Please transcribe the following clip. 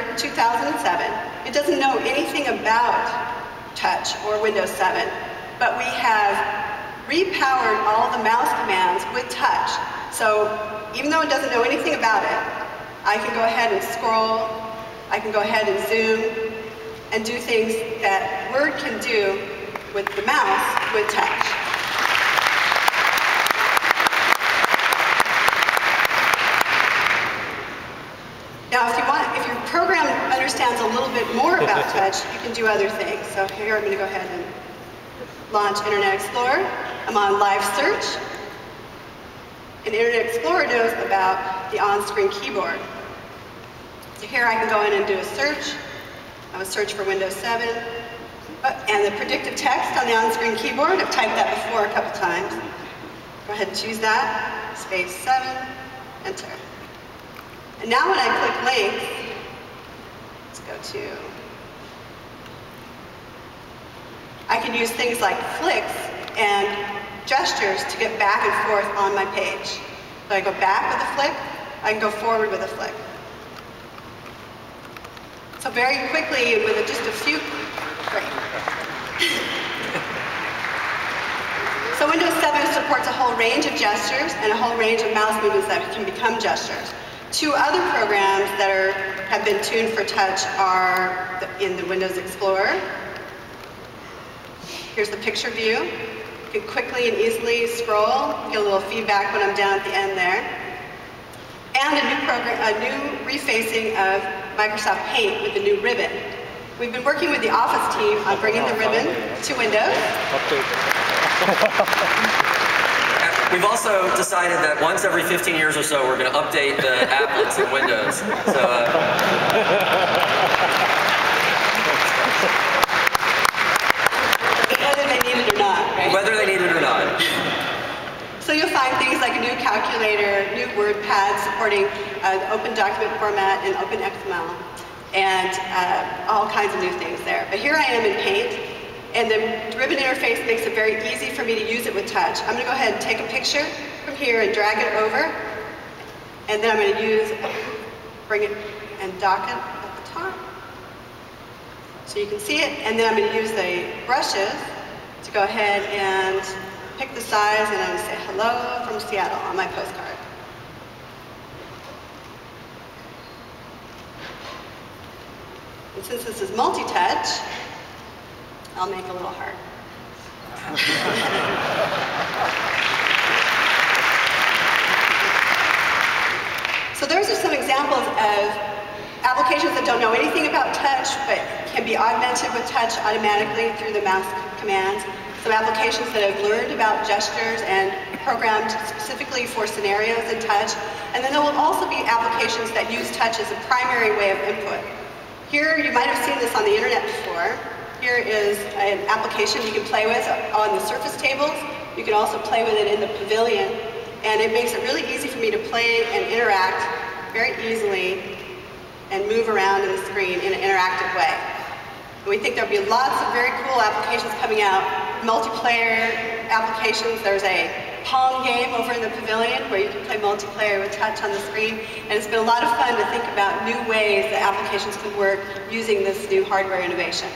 December 2007. It doesn't know anything about touch or Windows 7, but we have repowered all the mouse commands with touch. So even though it doesn't know anything about it, I can go ahead and scroll, I can go ahead and zoom, and do things that Word can do with the mouse with touch. Now, if you program understands a little bit more about touch, you can do other things. So here I'm going to go ahead and launch Internet Explorer. I'm on Live Search. And Internet Explorer knows about the on-screen keyboard. So here I can go in and do a search. I would search for Windows 7. Uh, and the predictive text on the on-screen keyboard, I've typed that before a couple times. Go ahead and choose that, space 7, enter. And now when I click links, go to, I can use things like flicks and gestures to get back and forth on my page. So I go back with a flick, I can go forward with a flick. So very quickly, with just a few, great. so Windows 7 supports a whole range of gestures and a whole range of mouse movements that can become gestures. Two other programs that are, have been tuned for touch are the, in the Windows Explorer. Here's the picture view. You can quickly and easily scroll, get a little feedback when I'm down at the end there. And a new program, a new refacing of Microsoft Paint with the new ribbon. We've been working with the Office team on bringing the ribbon to Windows. We've also decided that once every 15 years or so, we're going to update the applets in Windows. So, uh, whether they need it or not, right? Whether they need it or not. So you'll find things like a new calculator, new WordPad supporting uh, open document format and open XML, and uh, all kinds of new things there. But here I am in Paint, and the ribbon interface makes it very easy for me to use it with touch. I'm going to go ahead and take a picture from here and drag it over. And then I'm going to use, bring it and dock it at the top. So you can see it. And then I'm going to use the brushes to go ahead and pick the size and I'm going to say hello from Seattle on my postcard. And since this is multi-touch, I'll make a little heart. so those are some examples of applications that don't know anything about touch, but can be augmented with touch automatically through the mouse commands. Some applications that have learned about gestures and programmed specifically for scenarios in touch. And then there will also be applications that use touch as a primary way of input. Here, you might have seen this on the internet before. Here is an application you can play with on the Surface tables. You can also play with it in the pavilion. And it makes it really easy for me to play and interact very easily and move around in the screen in an interactive way. And we think there'll be lots of very cool applications coming out. Multiplayer applications. There's a Pong game over in the pavilion where you can play multiplayer with touch on the screen. And it's been a lot of fun to think about new ways that applications can work using this new hardware innovation.